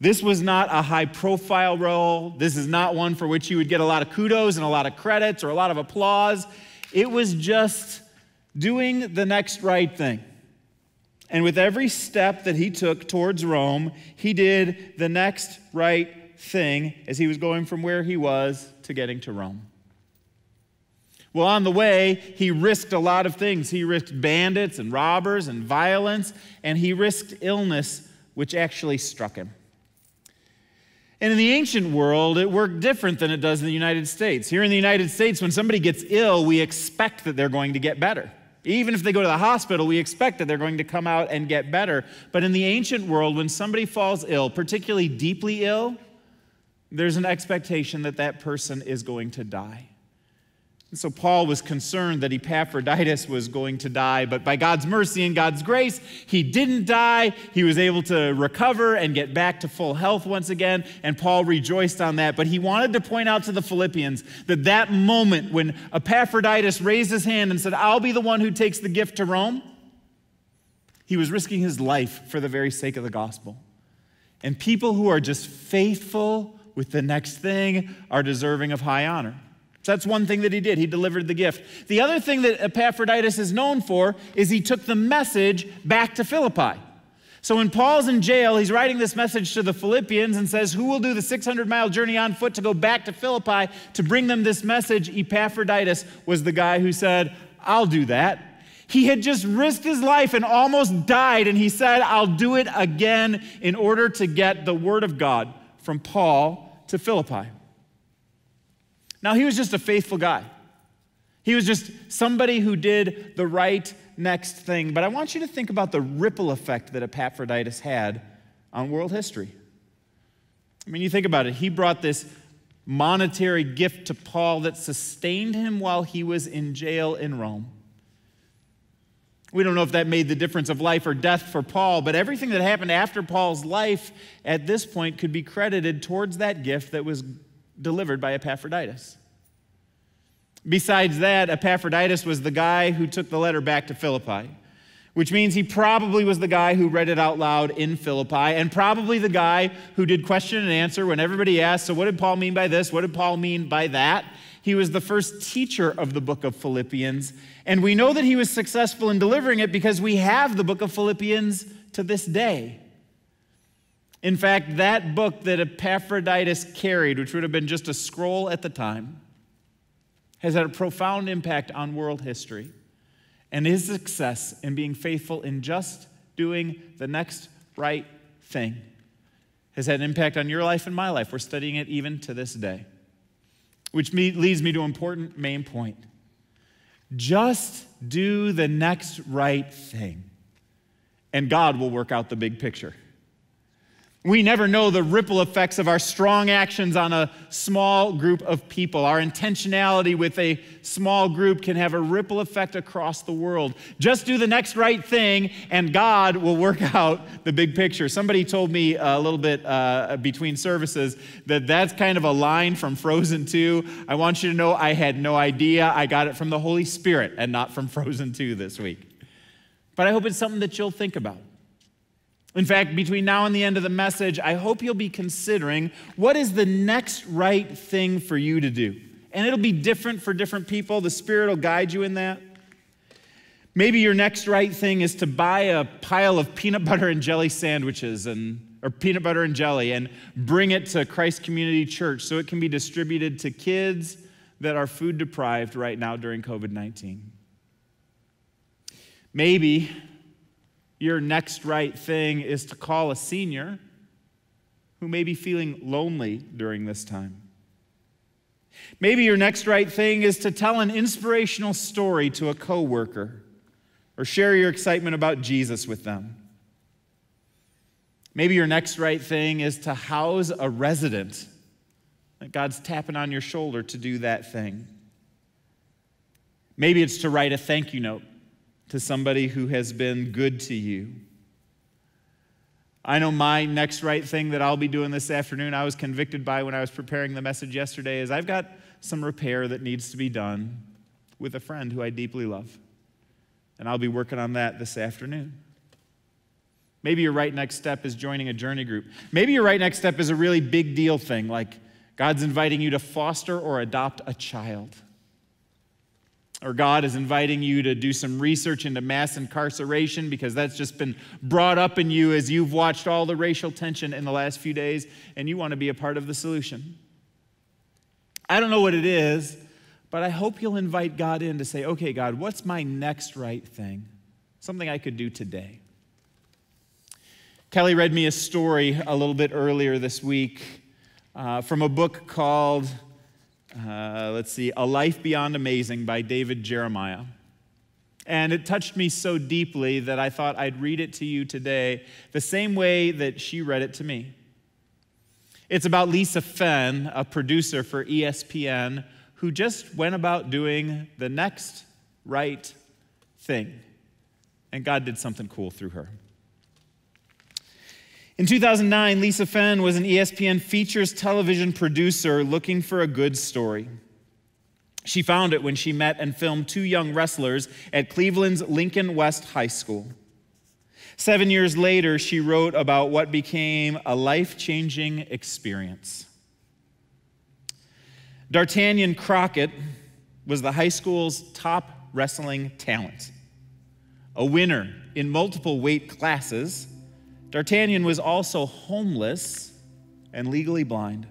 This was not a high profile role. This is not one for which you would get a lot of kudos and a lot of credits or a lot of applause. It was just doing the next right thing. And with every step that he took towards Rome, he did the next right thing as he was going from where he was to getting to Rome. Well, on the way, he risked a lot of things. He risked bandits and robbers and violence, and he risked illness, which actually struck him. And in the ancient world, it worked different than it does in the United States. Here in the United States, when somebody gets ill, we expect that they're going to get better. Even if they go to the hospital, we expect that they're going to come out and get better. But in the ancient world, when somebody falls ill, particularly deeply ill, there's an expectation that that person is going to die. And so Paul was concerned that Epaphroditus was going to die, but by God's mercy and God's grace, he didn't die. He was able to recover and get back to full health once again, and Paul rejoiced on that. But he wanted to point out to the Philippians that that moment when Epaphroditus raised his hand and said, I'll be the one who takes the gift to Rome, he was risking his life for the very sake of the gospel. And people who are just faithful with the next thing are deserving of high honor. So that's one thing that he did. He delivered the gift. The other thing that Epaphroditus is known for is he took the message back to Philippi. So when Paul's in jail, he's writing this message to the Philippians and says, Who will do the 600 mile journey on foot to go back to Philippi to bring them this message? Epaphroditus was the guy who said, I'll do that. He had just risked his life and almost died, and he said, I'll do it again in order to get the word of God from Paul to Philippi. Now, he was just a faithful guy. He was just somebody who did the right next thing. But I want you to think about the ripple effect that Epaphroditus had on world history. I mean, you think about it. He brought this monetary gift to Paul that sustained him while he was in jail in Rome. We don't know if that made the difference of life or death for Paul, but everything that happened after Paul's life at this point could be credited towards that gift that was delivered by Epaphroditus. Besides that, Epaphroditus was the guy who took the letter back to Philippi, which means he probably was the guy who read it out loud in Philippi, and probably the guy who did question and answer when everybody asked, So, what did Paul mean by this? What did Paul mean by that? He was the first teacher of the book of Philippians, and we know that he was successful in delivering it because we have the book of Philippians to this day. In fact, that book that Epaphroditus carried, which would have been just a scroll at the time, has had a profound impact on world history. And his success in being faithful in just doing the next right thing has had an impact on your life and my life. We're studying it even to this day. Which leads me to an important main point. Just do the next right thing, and God will work out the big picture. We never know the ripple effects of our strong actions on a small group of people. Our intentionality with a small group can have a ripple effect across the world. Just do the next right thing, and God will work out the big picture. Somebody told me a little bit uh, between services that that's kind of a line from Frozen 2. I want you to know I had no idea. I got it from the Holy Spirit and not from Frozen 2 this week. But I hope it's something that you'll think about. In fact, between now and the end of the message, I hope you'll be considering what is the next right thing for you to do. And it'll be different for different people. The Spirit will guide you in that. Maybe your next right thing is to buy a pile of peanut butter and jelly sandwiches and or peanut butter and jelly and bring it to Christ Community Church so it can be distributed to kids that are food deprived right now during COVID-19. Maybe your next right thing is to call a senior who may be feeling lonely during this time. Maybe your next right thing is to tell an inspirational story to a coworker or share your excitement about Jesus with them. Maybe your next right thing is to house a resident. That God's tapping on your shoulder to do that thing. Maybe it's to write a thank you note to somebody who has been good to you. I know my next right thing that I'll be doing this afternoon, I was convicted by when I was preparing the message yesterday, is I've got some repair that needs to be done with a friend who I deeply love. And I'll be working on that this afternoon. Maybe your right next step is joining a journey group. Maybe your right next step is a really big deal thing, like God's inviting you to foster or adopt a child or God is inviting you to do some research into mass incarceration because that's just been brought up in you as you've watched all the racial tension in the last few days and you want to be a part of the solution. I don't know what it is, but I hope you'll invite God in to say, okay, God, what's my next right thing? Something I could do today. Kelly read me a story a little bit earlier this week uh, from a book called uh, let's see, A Life Beyond Amazing by David Jeremiah. And it touched me so deeply that I thought I'd read it to you today the same way that she read it to me. It's about Lisa Fenn, a producer for ESPN, who just went about doing the next right thing. And God did something cool through her. In 2009, Lisa Fenn was an ESPN features television producer looking for a good story. She found it when she met and filmed two young wrestlers at Cleveland's Lincoln West High School. Seven years later, she wrote about what became a life changing experience. Dartanyon Crockett was the high school's top wrestling talent, a winner in multiple weight classes Dartanyon was also homeless and legally blind.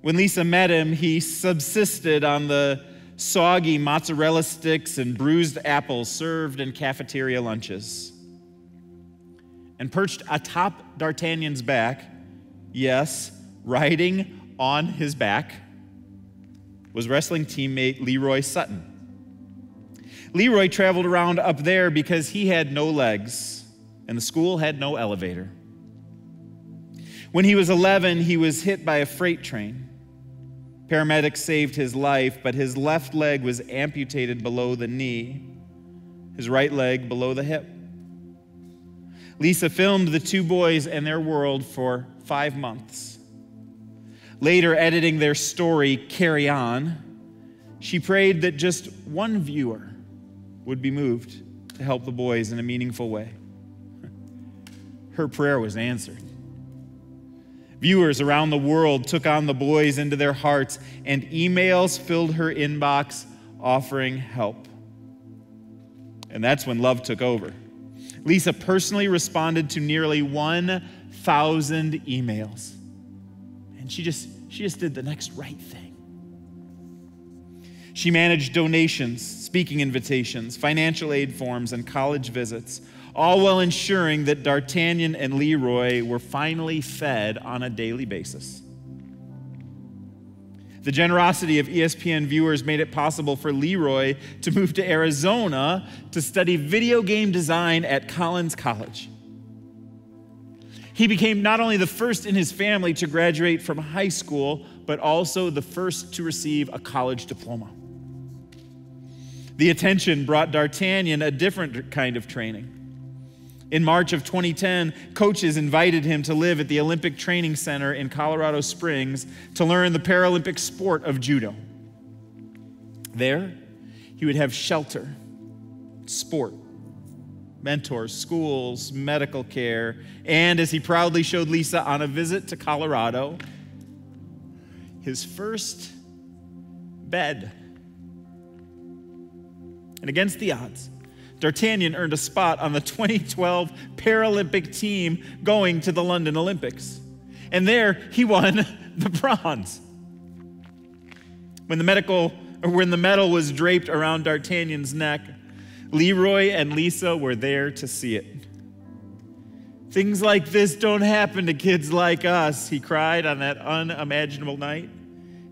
When Lisa met him, he subsisted on the soggy mozzarella sticks and bruised apples served in cafeteria lunches. And perched atop Dartanyon's back, yes, riding on his back, was wrestling teammate Leroy Sutton. Leroy traveled around up there because he had no legs and the school had no elevator. When he was 11, he was hit by a freight train. Paramedics saved his life, but his left leg was amputated below the knee. his right leg below the hip. Lisa filmed the two boys and their world for five months. Later, editing their story, Carry On, she prayed that just one viewer would be moved to help the boys in a meaningful way. Her prayer was answered. Viewers around the world took on the boys into their hearts, and emails filled her inbox offering help. And that's when love took over. Lisa personally responded to nearly 1,000 emails. And she just, she just did the next right thing. She managed donations, speaking invitations, financial aid forms, and college visits, all while ensuring that Dartanyon and Leroy were finally fed on a daily basis. The generosity of ESPN viewers made it possible for Leroy to move to Arizona to study video game design at Collins College. He became not only the first in his family to graduate from high school, but also the first to receive a college diploma. The attention brought Dartanyon a different kind of training. In March of 2010, coaches invited him to live at the Olympic Training Center in Colorado Springs to learn the Paralympic sport of judo. There, he would have shelter, sport, mentors, schools, medical care, and as he proudly showed Lisa on a visit to Colorado, his first bed. And against the odds, Dartanyon earned a spot on the 2012 Paralympic team going to the London Olympics. And there he won the bronze. When the medical when the medal was draped around Dartanyon's neck, Leroy and Lisa were there to see it. Things like this don't happen to kids like us, he cried on that unimaginable night,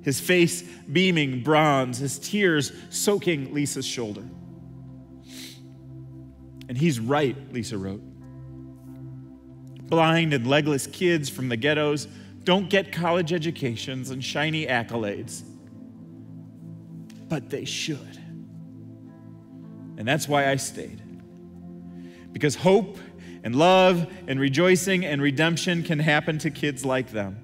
his face beaming bronze, his tears soaking Lisa's shoulder. And he's right, Lisa wrote. Blind and legless kids from the ghettos don't get college educations and shiny accolades, but they should. And that's why I stayed. Because hope and love and rejoicing and redemption can happen to kids like them.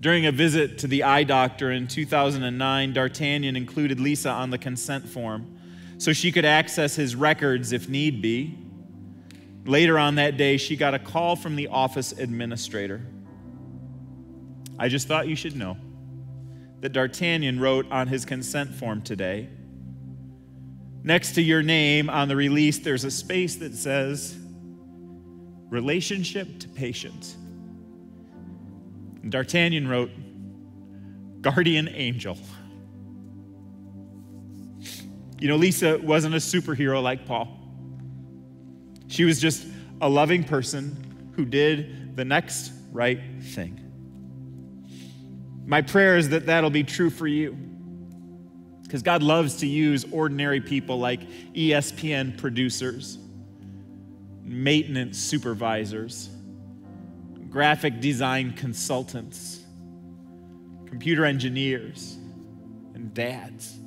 During a visit to the eye doctor in 2009, Dartanyon included Lisa on the consent form so she could access his records if need be. Later on that day, she got a call from the office administrator. I just thought you should know that Dartanyon wrote on his consent form today. Next to your name on the release, there's a space that says relationship to patient. Dartanyon wrote, guardian angel. You know, Lisa wasn't a superhero like Paul. She was just a loving person who did the next right thing. My prayer is that that'll be true for you. Because God loves to use ordinary people like ESPN producers, maintenance supervisors, graphic design consultants, computer engineers, and dads.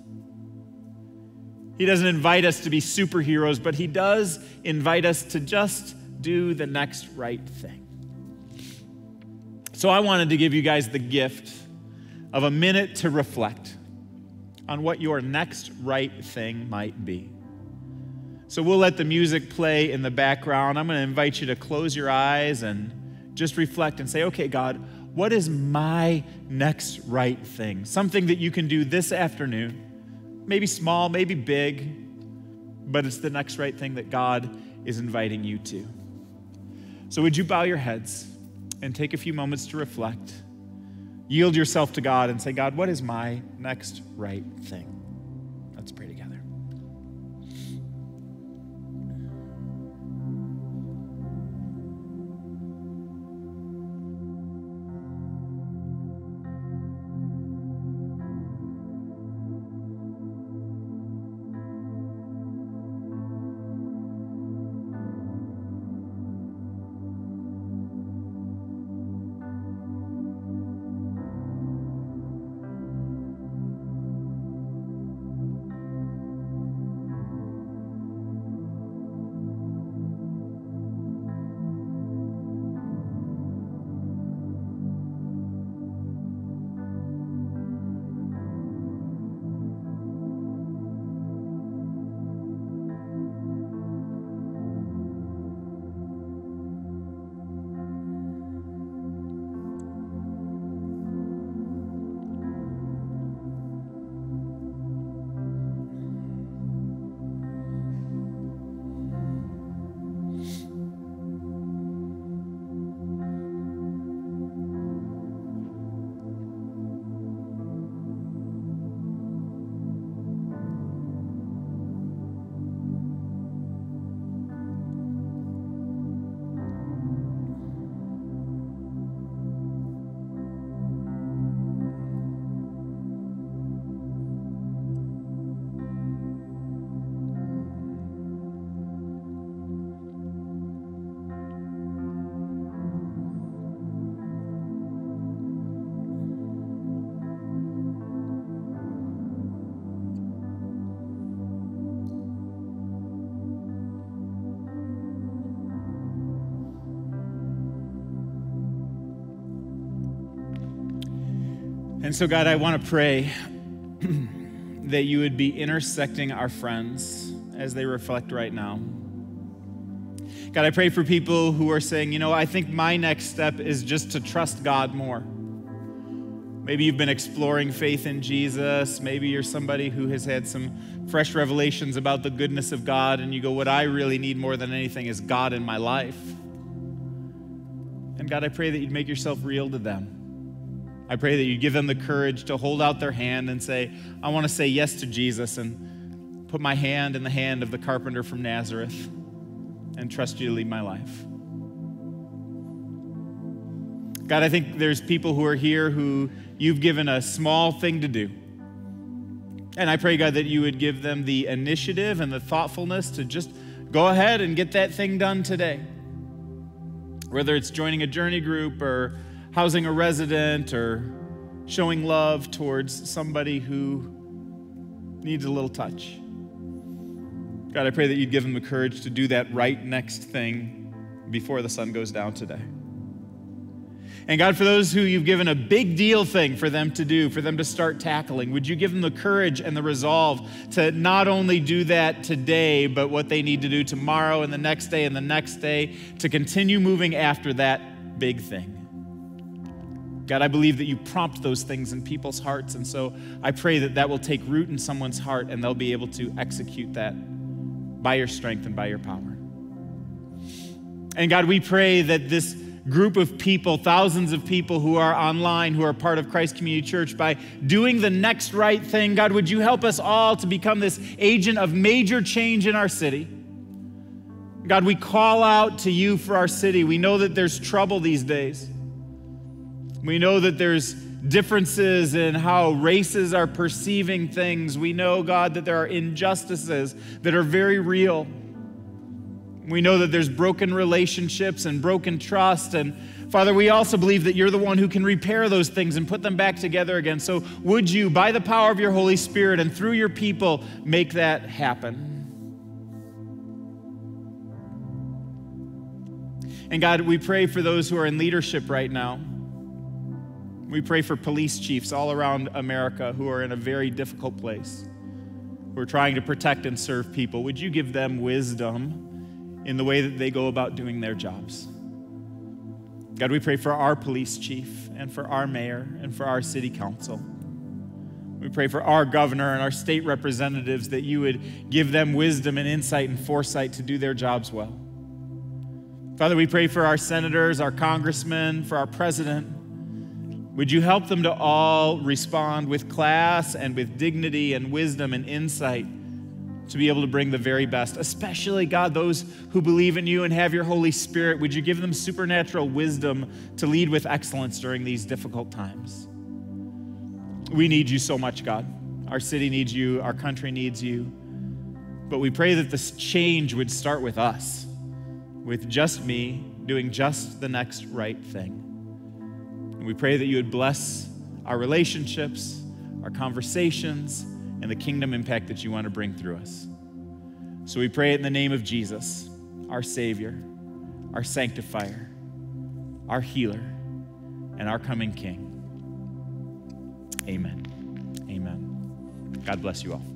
He doesn't invite us to be superheroes, but He does invite us to just do the next right thing. So I wanted to give you guys the gift of a minute to reflect on what your next right thing might be. So we'll let the music play in the background. I'm going to invite you to close your eyes and just reflect and say, okay, God, what is my next right thing? Something that you can do this afternoon Maybe small, maybe big, but it's the next right thing that God is inviting you to. So, would you bow your heads and take a few moments to reflect? Yield yourself to God and say, God, what is my next right thing? And so, God, I want to pray that you would be intersecting our friends as they reflect right now. God, I pray for people who are saying, you know, I think my next step is just to trust God more. Maybe you've been exploring faith in Jesus. Maybe you're somebody who has had some fresh revelations about the goodness of God, and you go, What I really need more than anything is God in my life. And God, I pray that you'd make yourself real to them. I pray that you give them the courage to hold out their hand and say, I want to say yes to Jesus and put my hand in the hand of the carpenter from Nazareth and trust you to lead my life. God, I think there's people who are here who you've given a small thing to do. And I pray, God, that you would give them the initiative and the thoughtfulness to just go ahead and get that thing done today. Whether it's joining a journey group or housing a resident or showing love towards somebody who needs a little touch. God, I pray that you'd give them the courage to do that right next thing before the sun goes down today. And God, for those who you've given a big deal thing for them to do, for them to start tackling, would you give them the courage and the resolve to not only do that today, but what they need to do tomorrow and the next day and the next day to continue moving after that big thing? God, I believe that you prompt those things in people's hearts. And so I pray that that will take root in someone's heart and they'll be able to execute that by your strength and by your power. And God, we pray that this group of people, thousands of people who are online, who are part of Christ Community Church, by doing the next right thing, God, would you help us all to become this agent of major change in our city? God, we call out to you for our city. We know that there's trouble these days. We know that there's differences in how races are perceiving things. We know, God, that there are injustices that are very real. We know that there's broken relationships and broken trust. And Father, we also believe that you're the one who can repair those things and put them back together again. So, would you, by the power of your Holy Spirit and through your people, make that happen? And God, we pray for those who are in leadership right now. We pray for police chiefs all around America who are in a very difficult place, who are trying to protect and serve people. Would you give them wisdom in the way that they go about doing their jobs? God, we pray for our police chief and for our mayor and for our city council. We pray for our governor and our state representatives that you would give them wisdom and insight and foresight to do their jobs well. Father, we pray for our senators, our congressmen, for our president. Would you help them to all respond with class and with dignity and wisdom and insight to be able to bring the very best? Especially, God, those who believe in you and have your Holy Spirit, would you give them supernatural wisdom to lead with excellence during these difficult times? We need you so much, God. Our city needs you, our country needs you. But we pray that this change would start with us, with just me doing just the next right thing. And we pray that you would bless our relationships, our conversations, and the kingdom impact that you want to bring through us. So we pray it in the name of Jesus, our Savior, our sanctifier, our healer, and our coming King. Amen. Amen. God bless you all.